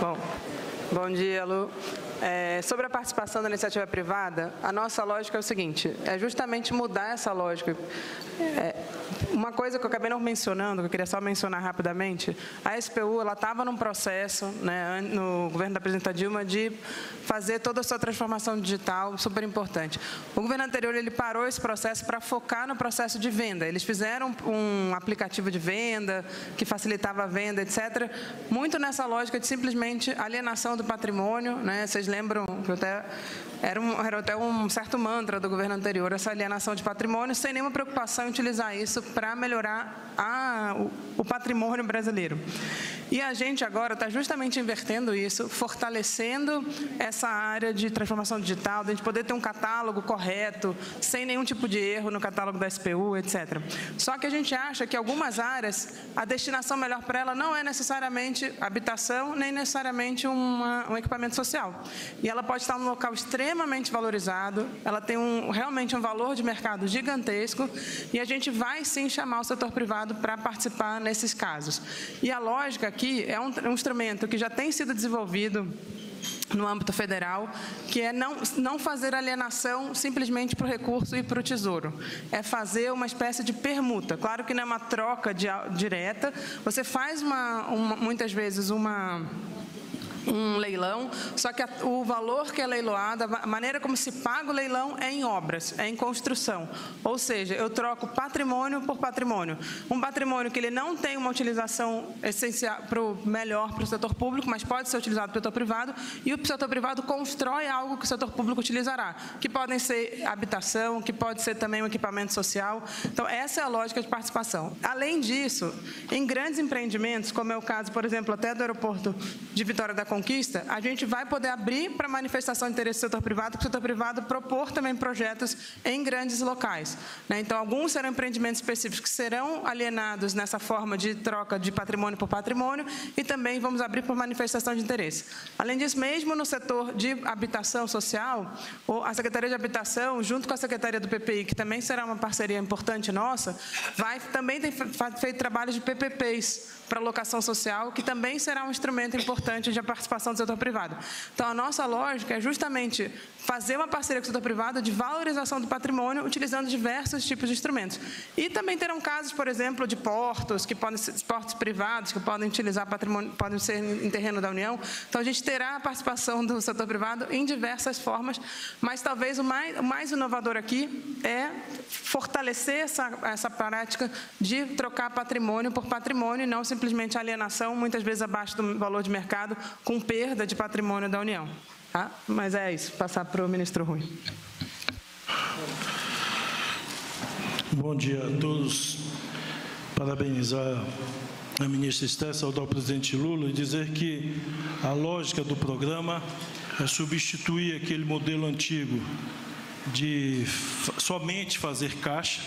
Bom, bom dia, Lu. É, sobre a participação da iniciativa privada, a nossa lógica é o seguinte, é justamente mudar essa lógica. É, uma coisa que eu acabei não mencionando, que eu queria só mencionar rapidamente, a SPU ela estava num processo, né, no governo da presidenta Dilma, de fazer toda a sua transformação digital, super importante. O governo anterior ele parou esse processo para focar no processo de venda. Eles fizeram um aplicativo de venda que facilitava a venda, etc. Muito nessa lógica de simplesmente alienação do patrimônio, né? Vocês lembram que até era, um, era até um certo mantra do governo anterior, essa alienação de patrimônio, sem nenhuma preocupação em utilizar isso para melhorar a, o, o patrimônio brasileiro. E a gente agora está justamente invertendo isso, fortalecendo essa área de transformação digital, de a gente poder ter um catálogo correto, sem nenhum tipo de erro no catálogo da SPU, etc. Só que a gente acha que algumas áreas, a destinação melhor para ela não é necessariamente habitação, nem necessariamente uma, um equipamento social. E ela pode estar num local extremamente valorizado, ela tem um, realmente um valor de mercado gigantesco, e a gente vai sim chamar o setor privado para participar nesses casos. E a lógica aqui é um, um instrumento que já tem sido desenvolvido no âmbito federal, que é não, não fazer alienação simplesmente para o recurso e para o tesouro. É fazer uma espécie de permuta. Claro que não é uma troca de, direta, você faz uma, uma muitas vezes uma um leilão, só que a, o valor que é leiloado, a maneira como se paga o leilão é em obras, é em construção. Ou seja, eu troco patrimônio por patrimônio. Um patrimônio que ele não tem uma utilização essencial para o melhor para o setor público, mas pode ser utilizado pelo setor privado, e o setor privado constrói algo que o setor público utilizará, que podem ser habitação, que pode ser também um equipamento social. Então, essa é a lógica de participação. Além disso, em grandes empreendimentos, como é o caso, por exemplo, até do aeroporto de Vitória da Conquista, conquista, a gente vai poder abrir para manifestação de interesse do setor privado, para o setor privado propor também projetos em grandes locais. Né? Então, alguns serão empreendimentos específicos que serão alienados nessa forma de troca de patrimônio por patrimônio e também vamos abrir por manifestação de interesse. Além disso, mesmo no setor de habitação social, a Secretaria de Habitação, junto com a Secretaria do PPI, que também será uma parceria importante nossa, vai também ter feito trabalhos de PPPs para locação social, que também será um instrumento importante de participação do setor privado. Então, a nossa lógica é justamente fazer uma parceria com o setor privado de valorização do patrimônio utilizando diversos tipos de instrumentos. E também terão casos, por exemplo, de portos, que podem ser portos privados, que podem utilizar patrimônio, podem ser em terreno da União. Então, a gente terá a participação do setor privado em diversas formas, mas talvez o mais, o mais inovador aqui é fortalecer essa, essa prática de trocar patrimônio por patrimônio e não simplesmente alienação, muitas vezes abaixo do valor de mercado, com perda de patrimônio da União. Tá? Mas é isso, passar para o ministro Rui. Bom dia a todos. Parabenizar a ministra Esther, saudar o presidente Lula e dizer que a lógica do programa é substituir aquele modelo antigo de somente fazer caixa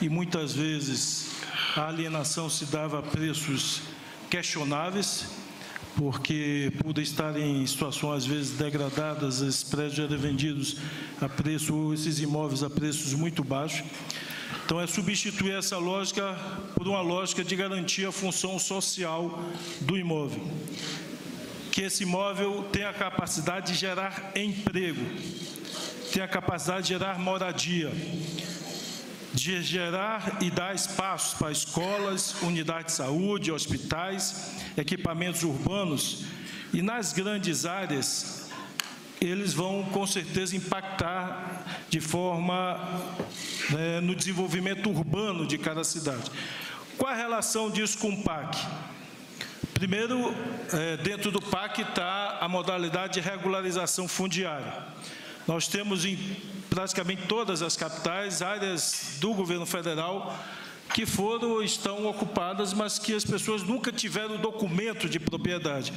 e muitas vezes a alienação se dava a preços questionáveis porque por estar em situações às vezes degradadas, esses prédios eram vendidos a preço, ou esses imóveis a preços muito baixos. Então, é substituir essa lógica por uma lógica de garantir a função social do imóvel. Que esse imóvel tenha a capacidade de gerar emprego, tenha a capacidade de gerar moradia, de gerar e dar espaços para escolas, unidades de saúde, hospitais, equipamentos urbanos, e nas grandes áreas, eles vão com certeza impactar de forma né, no desenvolvimento urbano de cada cidade. Qual a relação disso com o PAC? Primeiro, é, dentro do PAC está a modalidade de regularização fundiária. Nós temos em praticamente todas as capitais áreas do governo federal que foram estão ocupadas, mas que as pessoas nunca tiveram documento de propriedade.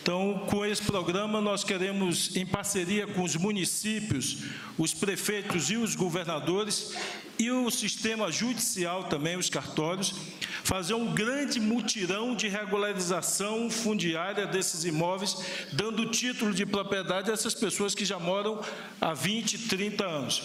Então, com esse programa, nós queremos, em parceria com os municípios, os prefeitos e os governadores, e o sistema judicial também, os cartórios, fazer um grande mutirão de regularização fundiária desses imóveis, dando título de propriedade a essas pessoas que já moram há 20, 30 anos.